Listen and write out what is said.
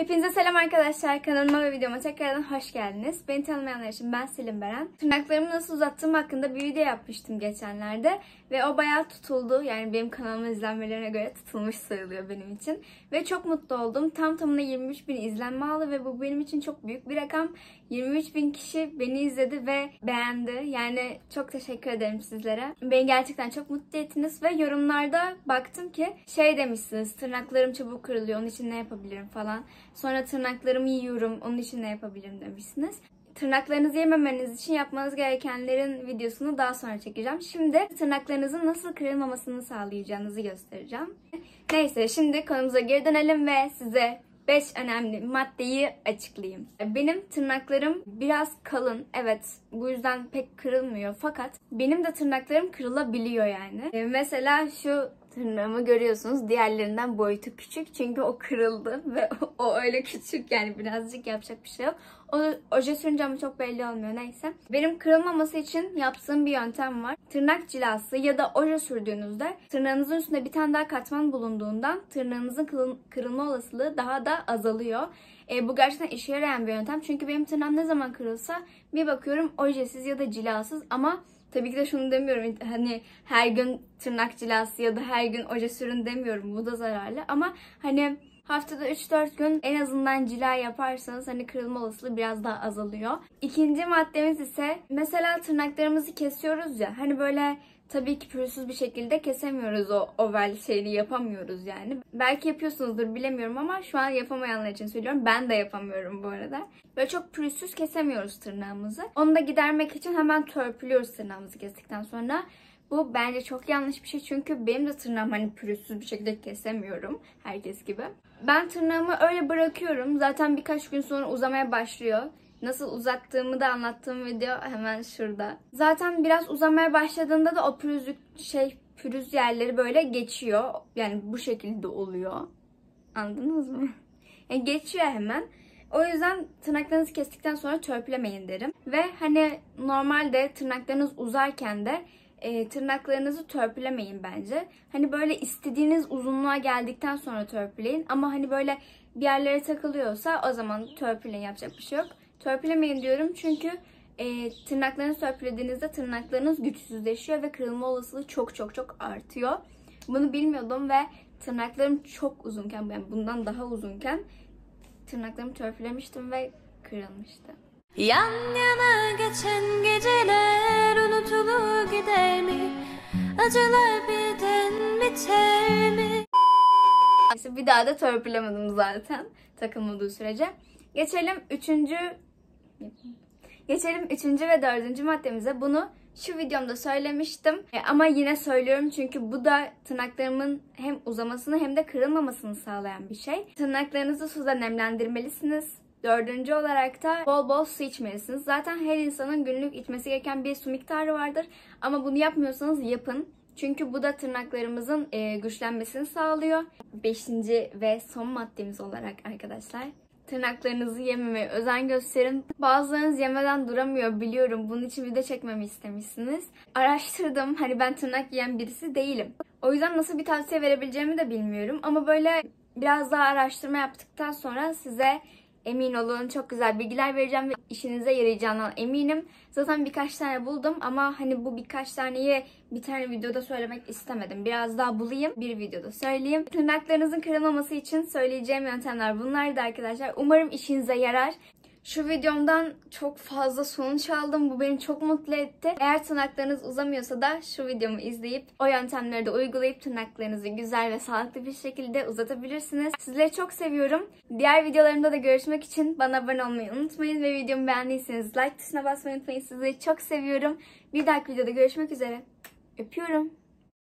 Hepinize selam arkadaşlar. Kanalıma ve videoma tekrardan hoş geldiniz. Beni tanımayanlar için ben Selim Beren. Tırnaklarımı nasıl uzattığım hakkında bir video yapmıştım geçenlerde. Ve o bayağı tutuldu. Yani benim kanalımın izlenmelerine göre tutulmuş sayılıyor benim için. Ve çok mutlu oldum. Tam tamına 23 bin izlenme aldı ve bu benim için çok büyük bir rakam. 23 bin kişi beni izledi ve beğendi. Yani çok teşekkür ederim sizlere. Beni gerçekten çok mutlu ettiniz ve yorumlarda baktım ki şey demişsiniz tırnaklarım çabuk kırılıyor onun için ne yapabilirim falan. Sonra tırnaklarımı yiyorum onun için ne yapabilirim demişsiniz. Tırnaklarınızı yememeniz için yapmanız gerekenlerin videosunu daha sonra çekeceğim. Şimdi tırnaklarınızın nasıl kırılmamasını sağlayacağınızı göstereceğim. Neyse şimdi konumuza geri dönelim ve size 5 önemli maddeyi açıklayayım. Benim tırnaklarım biraz kalın. Evet bu yüzden pek kırılmıyor. Fakat benim de tırnaklarım kırılabiliyor yani. Ee, mesela şu tırnağımı görüyorsunuz. Diğerlerinden boyutu küçük. Çünkü o kırıldı ve o öyle küçük yani birazcık yapacak bir şey yok. O oje sürünce ama çok belli olmuyor neyse. Benim kırılmaması için yaptığım bir yöntem var. Tırnak cilası ya da oje sürdüğünüzde tırnağınızın üstünde bir tane daha katman bulunduğundan tırnağınızın kırılma olasılığı daha da azalıyor. E, bu gerçekten işe yarayan bir yöntem. Çünkü benim tırnağım ne zaman kırılsa bir bakıyorum ojesiz ya da cilasız ama Tabii ki de şunu demiyorum hani her gün tırnak cilası ya da her gün oje sürün demiyorum. Bu da zararlı ama hani haftada 3-4 gün en azından cila yaparsanız hani kırılma olasılığı biraz daha azalıyor. İkinci maddemiz ise mesela tırnaklarımızı kesiyoruz ya hani böyle tabii ki pürüzsüz bir şekilde kesemiyoruz o oval şeyini yapamıyoruz yani. Belki yapıyorsunuzdur bilemiyorum ama şu an yapamayanlar için söylüyorum. Ben de yapamıyorum bu arada. Böyle çok pürüzsüz kesemiyoruz tırnağımızı. Onu da gidermek için hemen törpülüyoruz tırnağımızı kestikten sonra. Bu bence çok yanlış bir şey çünkü benim de tırnağım hani pürüzsüz bir şekilde kesemiyorum herkes gibi. Ben tırnağımı öyle bırakıyorum. Zaten birkaç gün sonra uzamaya başlıyor. Nasıl uzattığımı da anlattığım video hemen şurada. Zaten biraz uzamaya başladığında da o pürüzlük şey pürüz yerleri böyle geçiyor. Yani bu şekilde oluyor. Anladınız mı? Yani geçiyor hemen. O yüzden tırnaklarınızı kestikten sonra törpülemeyin derim. Ve hani normalde tırnaklarınız uzarken de e, tırnaklarınızı törpülemeyin bence. Hani böyle istediğiniz uzunluğa geldikten sonra törpüleyin. Ama hani böyle bir yerlere takılıyorsa o zaman törpüleyin yapacak bir şey yok. Törpülemeyin diyorum çünkü e, tırnaklarınızı törpülediğinizde tırnaklarınız güçsüzleşiyor ve kırılma olasılığı çok çok çok artıyor. Bunu bilmiyordum ve tırnaklarım çok uzunken yani bundan daha uzunken tırnaklarımı törpülemiştim ve kırılmıştı. Yan yana geçen geceler unutulur gider mi? Acılar birden biter mi? Neyse bir daha da törpülemedim zaten takılmadığı sürece. Geçelim üçüncü Geçelim üçüncü ve dördüncü maddemize. Bunu şu videomda söylemiştim e, ama yine söylüyorum çünkü bu da tırnaklarımın hem uzamasını hem de kırılmamasını sağlayan bir şey. Tırnaklarınızı suda nemlendirmelisiniz. Dördüncü olarak da bol bol su içmelisiniz. Zaten her insanın günlük içmesi gereken bir su miktarı vardır. Ama bunu yapmıyorsanız yapın. Çünkü bu da tırnaklarımızın e, güçlenmesini sağlıyor. Beşinci ve son maddemiz olarak arkadaşlar tırnaklarınızı yememeye özen gösterin. Bazılarınız yemeden duramıyor biliyorum. Bunun için video çekmemi istemişsiniz. Araştırdım. Hani ben tırnak yiyen birisi değilim. O yüzden nasıl bir tavsiye verebileceğimi de bilmiyorum. Ama böyle biraz daha araştırma yaptıktan sonra size Emin olun çok güzel bilgiler vereceğim ve işinize yarayacağından eminim. Zaten birkaç tane buldum ama hani bu birkaç taneyi bir tane videoda söylemek istemedim. Biraz daha bulayım bir videoda söyleyeyim. Tırnaklarınızın kırılmaması için söyleyeceğim yöntemler bunlardı arkadaşlar. Umarım işinize yarar. Şu videomdan çok fazla sonuç aldım. Bu beni çok mutlu etti. Eğer tırnaklarınız uzamıyorsa da şu videomu izleyip o yöntemleri de uygulayıp tırnaklarınızı güzel ve sağlıklı bir şekilde uzatabilirsiniz. Sizleri çok seviyorum. Diğer videolarımda da görüşmek için bana abone olmayı unutmayın ve videomu beğendiyseniz like tuşuna basmayı unutmayın. Sizleri çok seviyorum. Bir dahaki videoda görüşmek üzere. Öpüyorum.